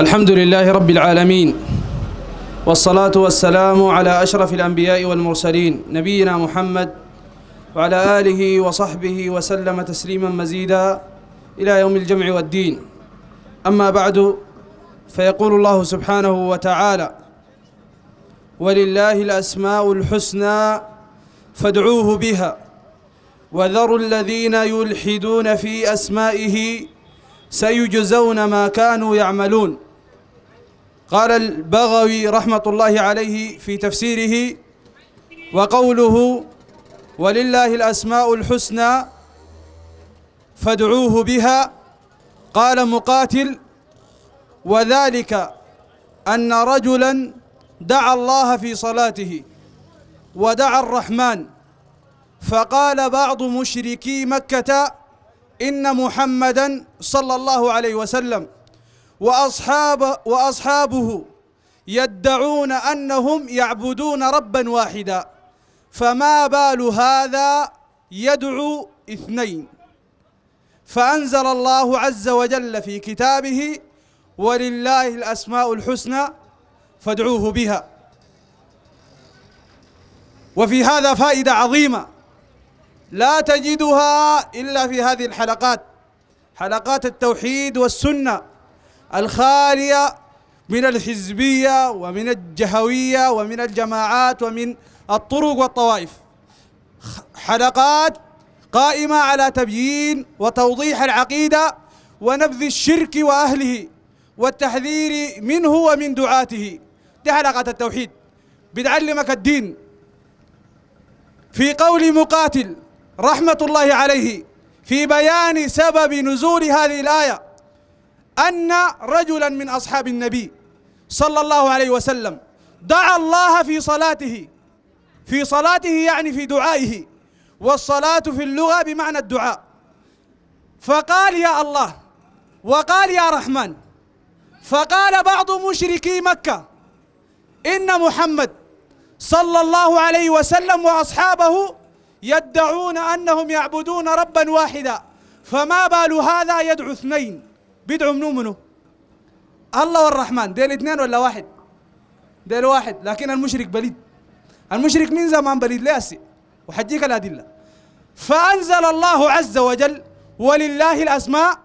الحمد لله رب العالمين والصلاة والسلام على أشرف الأنبياء والمرسلين نبينا محمد وعلى آله وصحبه وسلم تسليما مزيدا إلى يوم الجمع والدين. أما بعد فيقول الله سبحانه وتعالى ولله الأسماء الحسنى فادعوه بها وذروا الذين يلحدون في أسمائه سيجزون ما كانوا يعملون. قال البغوي رحمة الله عليه في تفسيره وقوله ولله الأسماء الحسنى فادعوه بها قال مقاتل وذلك أن رجلا دعا الله في صلاته ودعا الرحمن فقال بعض مشركي مكة إن محمدا صلى الله عليه وسلم وأصحاب وأصحابه يدعون أنهم يعبدون ربا واحدا فما بال هذا يدعو اثنين. فأنزل الله عز وجل في كتابه ولله الأسماء الحسنى فادعوه بها. وفي هذا فائدة عظيمة لا تجدها إلا في هذه الحلقات حلقات التوحيد والسنة. الخالية من الحزبية ومن الجهوية ومن الجماعات ومن الطرق والطوائف. حلقات قائمة على تبيين وتوضيح العقيدة ونبذ الشرك وأهله والتحذير منه ومن دعاته. دي حلقة التوحيد. بتعلمك الدين. في قول مقاتل رحمة الله عليه في بيان سبب نزول هذه الآية أن رجلا من أصحاب النبي صلى الله عليه وسلم دعا الله في صلاته. في صلاته يعني في دعائه. والصلاة في اللغة بمعنى الدعاء. فقال يا الله وقال يا رحمن فقال بعض مشركي مكة إن محمد صلى الله عليه وسلم وأصحابه يدعون أنهم يعبدون ربا واحدا فما بال هذا يدعو اثنين. بيدعو منو منو الله والرحمن ديل اثنين ولا واحد؟ ديل واحد لكن المشرك بليد. المشرك من زمان بليد ليسي وحجيك الأدلة. فأنزل الله عز وجل ولله الأسماء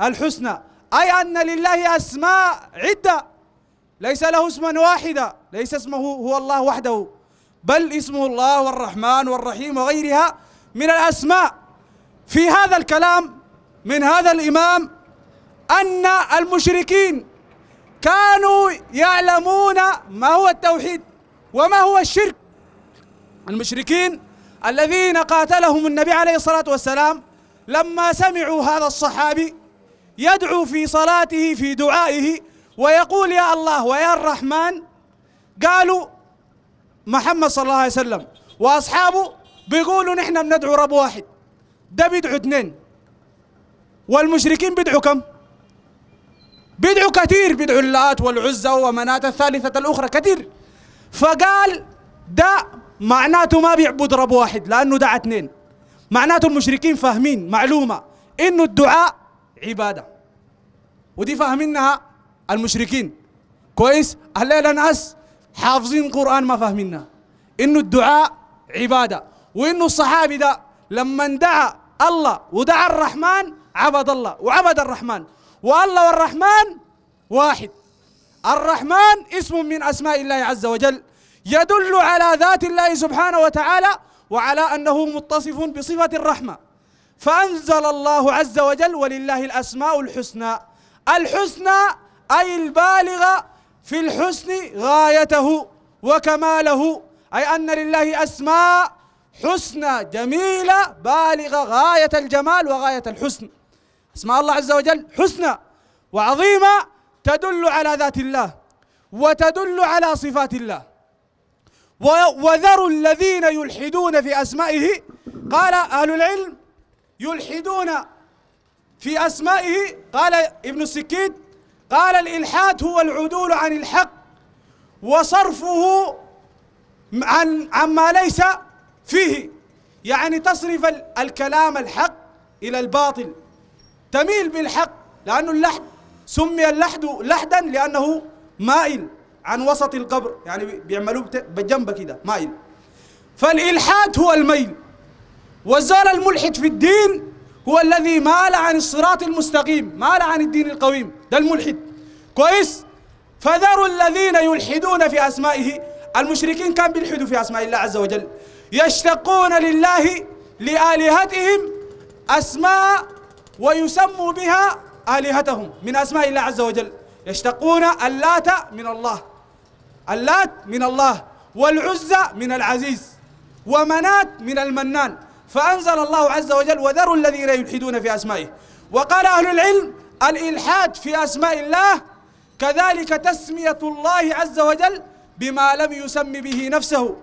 الحسنى. أي أن لله أسماء عدة. ليس له اسما واحدا. ليس اسمه هو الله وحده. بل اسمه الله والرحمن والرحيم وغيرها من الأسماء. في هذا الكلام من هذا الإمام أن المشركين كانوا يعلمون ما هو التوحيد وما هو الشرك المشركين الذين قاتلهم النبي عليه الصلاة والسلام لما سمعوا هذا الصحابي يدعو في صلاته في دعائه ويقول يا الله ويا الرحمن قالوا محمد صلى الله عليه وسلم وأصحابه بيقولوا نحن بندعو رب واحد ده بيدعو اثنين والمشركين بيدعوا كم؟ بيدعوا كثير بيدعوا اللات والعزى ومنات الثالثة الأخرى كثير. فقال ده معناته ما بيعبد رب واحد لأنه دعا اثنين. معناته المشركين فاهمين معلومة إنه الدعاء عبادة. ودي فاهمينها المشركين. كويس؟ الليلة ناس حافظين قرآن ما فاهمينها. إنه الدعاء عبادة. وإنه الصحابي ده لما دعا الله ودعا الرحمن عبد الله وعبد الرحمن. والله والرحمن واحد. الرحمن اسم من أسماء الله عز وجل يدل على ذات الله سبحانه وتعالى وعلى أنه متصف بصفة الرحمة. فأنزل الله عز وجل ولله الأسماء الحسنى. الحسنى أي البالغة في الحسن غايته وكماله. أي أن لله أسماء حسنى جميلة بالغة غاية الجمال وغاية الحسن. اسماء الله عز وجل حسنى وعظيمة تدل على ذات الله وتدل على صفات الله. وذروا الذين يلحدون في أسمائه قال أهل العلم يلحدون في أسمائه قال ابن السكيت قال الإلحاد هو العدول عن الحق وصرفه عن عما ليس فيه يعني تصرف الكلام الحق إلى الباطل. تميل بالحق لأنه اللحد سمي اللحد لحدا لأنه مائل عن وسط القبر يعني بيعملوه بجنبه كده مائل. فالإلحاد هو الميل. والزول الملحد في الدين هو الذي مال عن الصراط المستقيم مال عن الدين القويم. ده الملحد. كويس؟ فذروا الذين يلحدون في أسمائه. المشركين كان بيلحدوا في أسماء الله عز وجل. يشتقون لله لآلهتهم أسماء ويسموا بها آلهتهم من أسماء الله عز وجل. يشتقون اللات من الله. اللات من الله. والعزى من العزيز. ومنات من المنان. فأنزل الله عز وجل وذروا الذين يلحدون في أسمائه. وقال أهل العلم الإلحاد في أسماء الله كذلك تسمية الله عز وجل بما لم يسم به نفسه.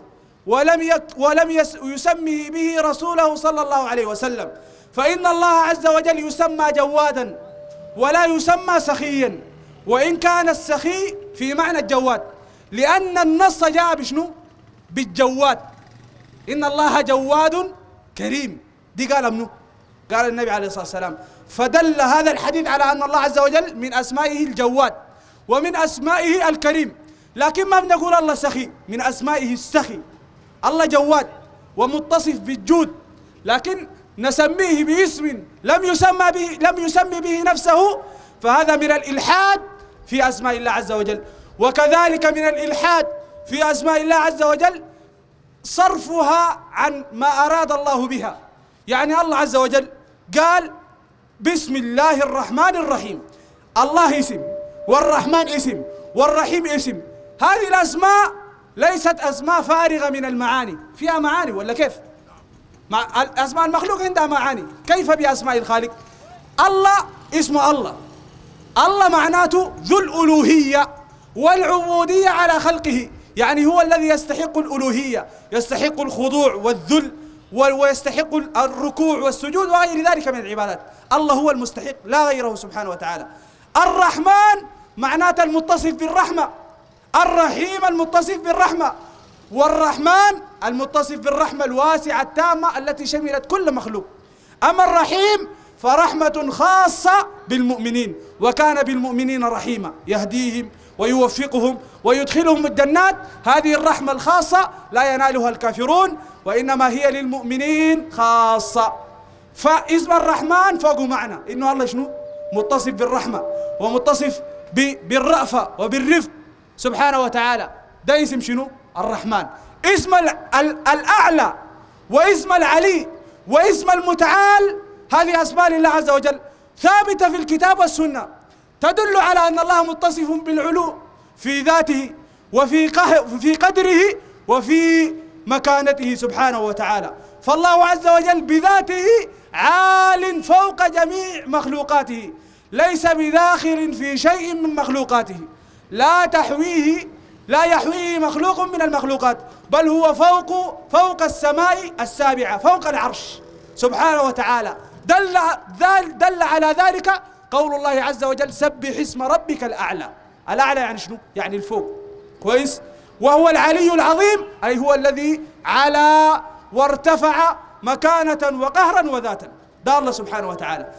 ولم ولم يسمي به رسوله صلى الله عليه وسلم. فإن الله عز وجل يسمى جوادا ولا يسمى سخيا. وإن كان السخي في معنى الجواد. لأن النص جاء بشنو؟ بالجواد. إن الله جواد كريم. دي قال منو؟ قال النبي عليه الصلاة والسلام. فدل هذا الحديث على أن الله عز وجل من أسمائه الجواد ومن أسمائه الكريم. لكن ما بنقول الله سخي من أسمائه السخي. الله جواد ومتصف بالجود لكن نسميه باسم لم يسمى به لم يسمي به نفسه فهذا من الإلحاد في أسماء الله عز وجل. وكذلك من الإلحاد في أسماء الله عز وجل صرفها عن ما أراد الله بها. يعني الله عز وجل قال بسم الله الرحمن الرحيم. الله اسم والرحمن اسم والرحيم اسم. هذه الأسماء ليست أسماء فارغة من المعاني. فيها معاني ولا كيف؟ مع أسماء المخلوق عندها معاني. كيف بأسماء الخالق؟ الله اسمه الله. الله معناته ذو الألوهية والعبودية على خلقه. يعني هو الذي يستحق الألوهية يستحق الخضوع والذل ويستحق الركوع والسجود وغير ذلك من العبادات. الله هو المستحق لا غيره سبحانه وتعالى. الرحمن معناته المتصف بالرحمة. الرحيم المتصف بالرحمة والرحمن المتصف بالرحمة الواسعة التامة التي شملت كل مخلوق. أما الرحيم فرحمة خاصة بالمؤمنين وكان بالمؤمنين رحيما يهديهم ويوفقهم ويدخلهم الجنات. هذه الرحمة الخاصة لا ينالها الكافرون وإنما هي للمؤمنين خاصة. فإسم الرحمن فوق معنى. إنه الله شنو؟ متصف بالرحمة ومتصف بالرأفة وبالرفق. سبحانه وتعالى. ده اسم شنو؟ الرحمن. اسم الأعلى واسم العلي واسم المتعال. هذه أسماء لله عز وجل. ثابتة في الكتاب والسنة. تدل على أن الله متصف بالعلو في ذاته وفي في قدره وفي مكانته سبحانه وتعالى. فالله عز وجل بذاته عال فوق جميع مخلوقاته. ليس بداخل في شيء من مخلوقاته. لا تحويه لا يحويه مخلوق من المخلوقات بل هو فوق فوق السماء السابعة فوق العرش. سبحانه وتعالى دل دل على ذلك قول الله عز وجل سبح اسم ربك الأعلى. الأعلى يعني شنو؟ يعني الفوق. كويس؟ وهو العلي العظيم أي هو الذي علا وارتفع مكانة وقهرا وذاتا. ده الله سبحانه وتعالى.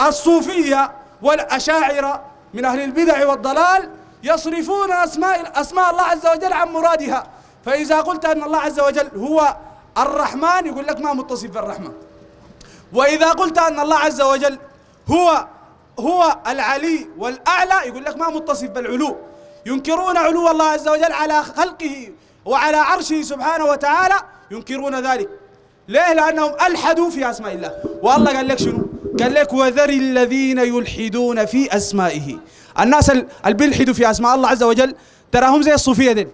الصوفية والأشاعرة من أهل البدع والضلال يصرفون أسماء أسماء الله عز وجل عن مرادها. فإذا قلت أن الله عز وجل هو الرحمن يقول لك ما متصف بالرحمة وإذا قلت أن الله عز وجل هو هو العلي والأعلى يقول لك ما متصف بالعلو. ينكرون علو الله عز وجل على خلقه وعلى عرشه سبحانه وتعالى ينكرون ذلك. ليه؟ لأنهم ألحدوا في أسماء الله. والله قال لك شنو؟ قال لك وذر الذين يلحدون في أسمائه. الناس اللي بيلحدوا في أسماء الله عز وجل تراهم زي الصوفية دي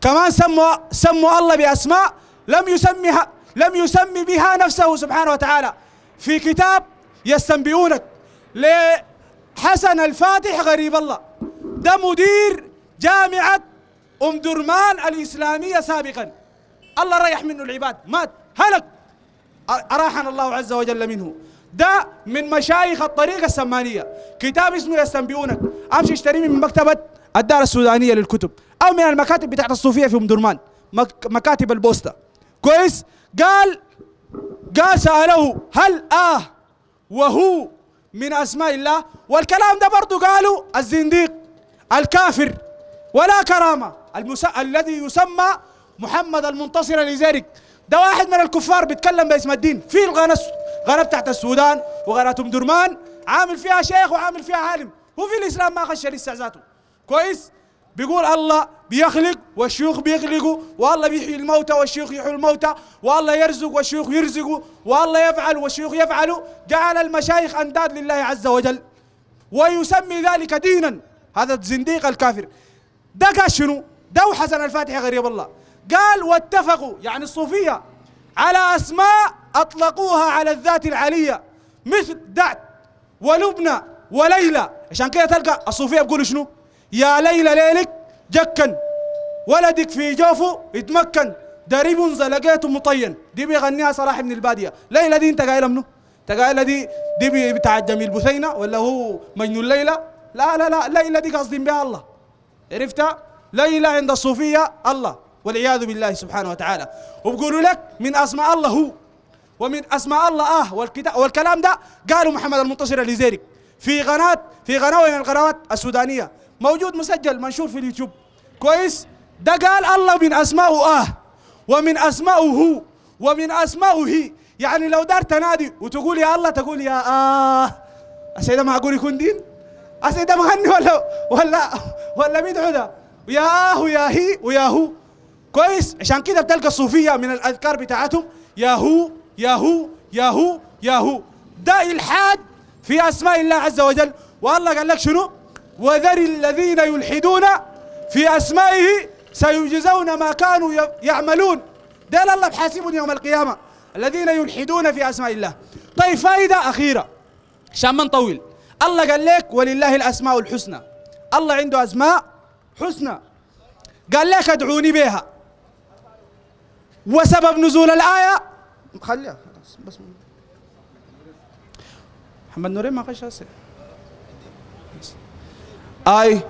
كمان سموا سموا الله بأسماء لم يسميها لم يسمي بها نفسه سبحانه وتعالى. في كتاب يستنبئونك لحسن الفاتح غريب الله. ده مدير جامعة أم درمان الإسلامية سابقا. الله ريح منه العباد. مات. هلك. أراحنا الله عز وجل منه. ده من مشايخ الطريقة السمانية. كتاب اسمه يستنبئونك. أمشي اشتريه من مكتبة الدار السودانية للكتب. أو من المكاتب بتاعت الصوفية في أم درمان. مكاتب البوسطة. كويس؟ قال قال سأله هل آه وهو من أسماء الله؟ والكلام ده برضو قالوا الزنديق الكافر ولا كرامة. المس... الذي يسمى محمد المنتصر الإزاري ده واحد من الكفار بيتكلم باسم الدين. في القناة قناة بتاعت السودان وقناة أم درمان عامل فيها شيخ وعامل فيها عالم. هو في الإسلام ما خش لسه ذاته. كويس؟ بيقول الله بيخلق والشيوخ بيخلقوا والله بيحيي الموتى والشيوخ يحيي الموتى والله يرزق والشيوخ يرزقوا والله يفعل والشيوخ يفعلوا. جعل المشايخ أنداد لله عز وجل. ويسمي ذلك دينا. هذا الزنديق الكافر. ده قال شنو؟ ده حسن الفاتحة غريب الله. قال واتفقوا يعني الصوفية على أسماء أطلقوها على الذات العلية مثل دعت ولبنى وليلى عشان كده تلقى الصوفية بيقولوا شنو؟ يا ليلى ليلك جكن ولدك في جوفه يتمكن دريب زلقيته مطين دي بيغنيها صلاح بن البادية ليلى دي انت قايلها منو؟ انت قايلها دي دي بتاع جميل بثينة ولا هو مجنون ليلى؟ لا لا لا ليلى دي قصدين بها الله عرفتها؟ ليلى عند الصوفية الله والعياذ بالله سبحانه وتعالى وبقولوا لك من أسماء الله هو ومن أسماء الله آه والكتاب والكلام ده قالوا محمد المنتصر الجزيري في قناة في قناة من القنوات؟ السودانية. موجود مسجل منشور في اليوتيوب. كويس؟ ده قال الله من أسمائه آه ومن أسمائه هو ومن أسمائه هي. يعني لو دار تنادي وتقول يا الله تقول يا آه السيدة معقول يكون دين؟ السيدة مغني ولا ولا ولا بيدعو ده؟ يا آه ويا هي ويا هو. كويس؟ عشان كده بتلقى الصوفية من الأذكار بتاعتهم يا هو يا هو يا هو يا هو ده إلحاد في أسماء الله عز وجل. والله قال لك شنو؟ وذر الذين يلحدون في أسمائه سيجزون ما كانوا يعملون. ده الله بحاسبهم يوم القيامة. الذين يلحدون في أسماء الله. طيب فائدة أخيرة. عشان ما نطول الله قال لك ولله الأسماء الحسنى. الله عنده أسماء حسنى. قال لك ادعوني بها. وسبب نزول الآية خليها بس. محمد نورين ما هسه. آي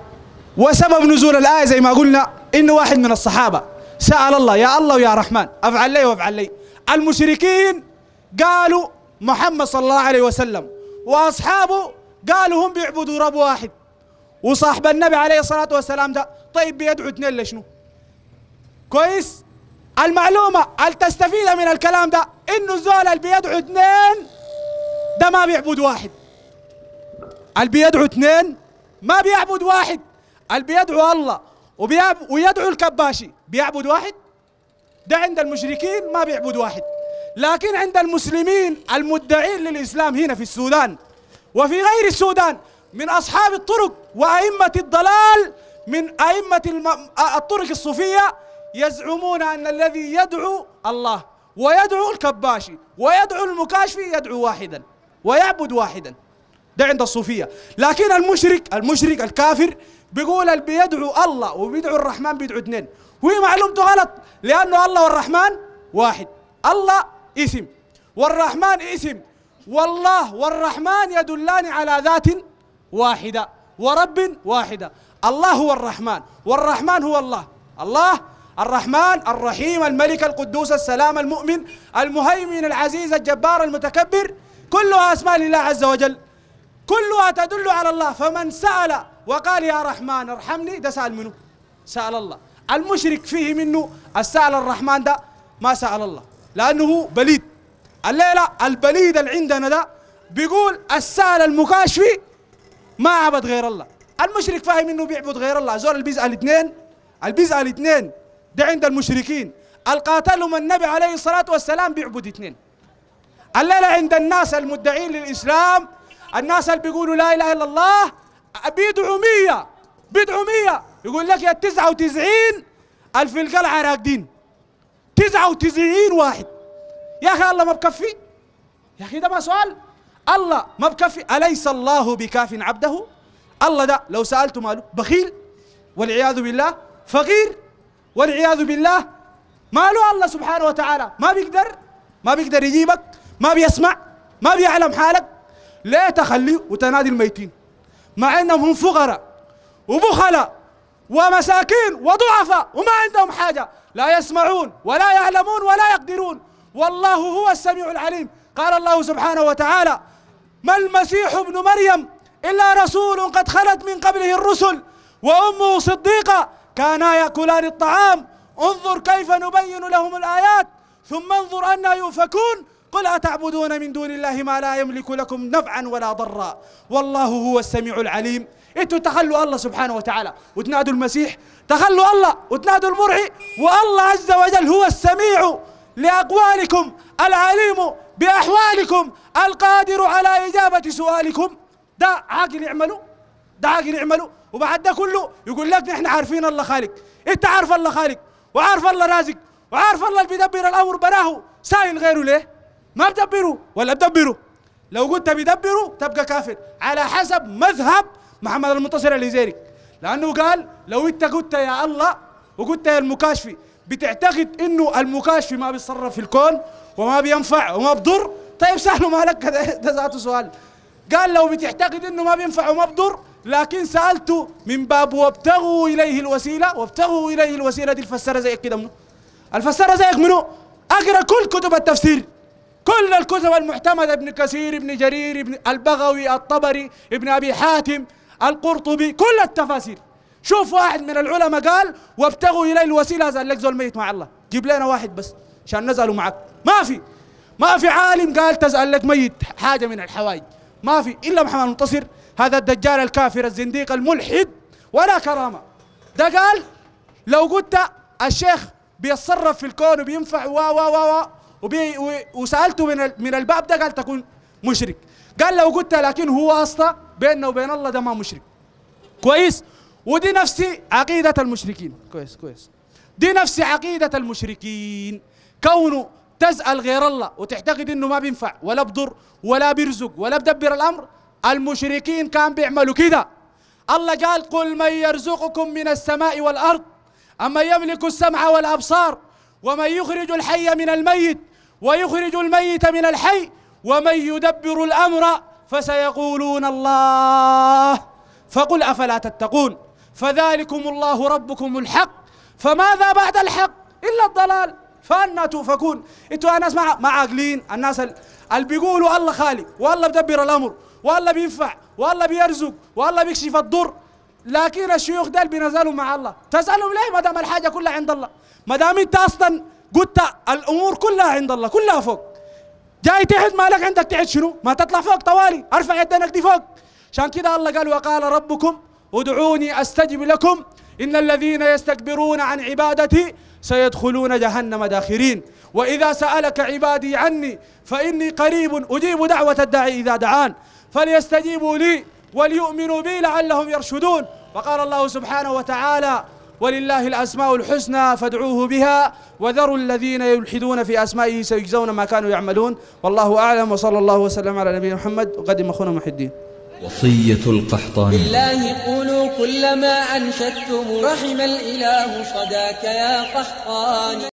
وسبب نزول الآية زي ما قلنا انه واحد من الصحابة سأل الله يا الله ويا رحمن أفعل لي وأفعل لي. المشركين قالوا محمد صلى الله عليه وسلم وأصحابه قالوا هم بيعبدوا رب واحد. وصاحب النبي عليه الصلاة والسلام ده طيب بيدعوا اثنين لشنو؟ كويس؟ المعلومة اللي تستفيد من الكلام ده؟ إنه الزول اللي بيدعوا اثنين ده ما بيعبد واحد. اللي بيدعو اثنين ما بيعبد واحد. اللي بيدعو الله ويدعو الكباشي. بيعبد واحد؟ ده عند المشركين ما بيعبد واحد. لكن عند المسلمين المدعين للإسلام هنا في السودان وفي غير السودان من أصحاب الطرق وأئمة الضلال من أئمة. الطرق الصوفية يزعمون أن الذي يدعو الله. ويدعو الكباشي ويدعو المكاشفي يدعو واحدا ويعبد واحدا. ده عند الصوفية. لكن المشرك المشرك الكافر بيقول اللي بيدعو الله وبيدعو الرحمن بيدعو اثنين. وهي معلومته غلط لأنه الله والرحمن واحد. الله اسم والرحمن اسم والله والرحمن يدلان على ذات واحدة ورب واحدة. الله هو الرحمن والرحمن هو الله. الله الرحمن الرحيم الملك القدوس السلام المؤمن المهيمن العزيز الجبار المتكبر كلها أسماء لله عز وجل. كلها تدل على الله. فمن سأل وقال يا رحمن ارحمني ده سأل منه سأل الله. المشرك فيه منه السأل الرحمن ده ما سأل الله لأنه بليد. الليلة البليد اللي عندنا ده بيقول السأل المكاشفي ما عبد غير الله. المشرك فاهم إنه بيعبد غير الله. زول اللي بيسأل اثنين بيسأل اثنين ده عند المشركين. القاتلهم النبي عليه الصلاة والسلام بيعبد اثنين. الليلة عند الناس المدعين للإسلام الناس اللي بيقولوا لا إله إلا الله بيدعوا مية بيدعوا مية. يقول لك يا تسعة وتسعين ألف القلعة راقدين. تسعة وتسعين واحد. يا أخي الله ما بكفي؟ يا أخي ده ما سؤال. الله ما بكفي. أليس الله بكاف عبده؟ الله ده لو سألته ماله. بخيل والعياذ بالله. فقير. والعياذ بالله. ماله الله سبحانه وتعالى. ما بيقدر ما بيقدر يجيبك ما بيسمع ما بيعلم حالك. ليه تخليه وتنادي الميتين. مع إنهم هم فقراء وبخلاء ومساكين وضعفاء وما عندهم حاجة. لا يسمعون ولا يعلمون ولا يقدرون. والله هو السميع العليم. قال الله سبحانه وتعالى ما المسيح ابن مريم إلا رسول قد خلت من قبله الرسل وأمه صديقة كانا يأكلان الطعام. انظر كيف نبين لهم الآيات. ثم انظر أنا يؤفكون. قل أتعبدون من دون الله ما لا يملك لكم نفعا ولا ضرا. والله هو السميع العليم. أنتوا تخلوا الله سبحانه وتعالى وتنادوا المسيح. تخلوا الله وتنادوا المرعي. والله عز وجل هو السميع لأقوالكم العليم بأحوالكم القادر على إجابة سؤالكم. ده عاقل يعملوا؟ ده عاقل يعملوا وبعد ده كله يقول لك نحن عارفين الله خالق. إنت عارف الله خالق وعارف الله رازق وعارف الله اللي بيدبر الأمر براه سائل غيره ليه؟ ما بدبره ولا بدبره لو قلت بيدبره تبقى كافر. على حسب مذهب محمد المنتصر الجزيري لأنه قال لو إنت قلت يا الله وقلت يا المكاشفي بتعتقد إنه المكاشفي ما بيتصرف في الكون وما بينفع وما بضر؟ طيب سهل ما لك ده ذاته سؤال. قال لو بتعتقد إنه ما بينفع وما بضر لكن سالته من باب وابتغوا إليه الوسيلة وابتغوا إليه الوسيلة دي الفسره زيك كده منه الفسره زيك منه أقرأ كل كتب التفسير. كل الكتب المعتمده ابن كثير ابن جرير ابن البغوي الطبري ابن أبي حاتم القرطبي كل التفاسير. شوف واحد من العلماء قال وابتغوا إليه الوسيلة هذا لك زول ميت مع الله. جيب لنا واحد بس عشان نساله معك. ما في ما في عالم قال تسال لك ميت حاجة من الحوائج. ما في إلا محمد المنتصر. هذا الدجال الكافر الزنديق الملحد ولا كرامة. ده قال لو قلت الشيخ بيتصرف في الكون وبينفع و و و وبي وسألته من من الباب ده قال تكون مشرك. قال لو قلت لكن هو واسطة بيننا وبين الله ده ما مشرك. كويس؟ ودي نفس عقيدة المشركين. كويس كويس. دي نفس عقيدة المشركين. كونه تسال غير الله وتعتقد إنه ما بينفع ولا بضر ولا بيرزق ولا بدبر الأمر المشركين كان بيعملوا كده. الله قال قل من يرزقكم من السماء والأرض اما يملك السمع والأبصار ومن يخرج الحي من الميت ويخرج الميت من الحي ومن يدبر الأمر فسيقولون الله. فقل أفلا تتقون؟ فذلكم الله ربكم الحق. فماذا بعد الحق؟ إلا الضلال. فأنا توفكون. إنتوا ناس ما عاقلين الناس اللي بيقولوا الله خالق والله بدبر الأمر. والله بينفع والله بيرزق والله بيكشف الضر. لكن الشيوخ دول بينزلوا مع الله. تسألهم ليه ما دام الحاجة كلها عند الله؟ ما دام انت أصلا قلت الأمور كلها عند الله كلها فوق. جاي تحت مالك عندك تحت شنو؟ ما تطلع فوق طوالي. أرفع يدينك دي فوق. عشان كده الله قال وقال ربكم ادعوني أستجب لكم. إن الذين يستكبرون عن عبادتي سيدخلون جهنم داخرين. وإذا سألك عبادي عني فإني قريب أجيب دعوة الداعي إذا دعان. فليستجيبوا لي وليؤمنوا بي لعلهم يرشدون. وقال الله سبحانه وتعالى ولله الأسماء الحسنى فادعوه بها وذروا الذين يلحدون في أسمائه سيجزون ما كانوا يعملون. والله أعلم وصلى الله وسلم على نبينا محمد وقدم أخونا محي الدين. وصية القحطاني بالله قولوا كل ما أنشدتم رحم الإله صداك يا قحطان.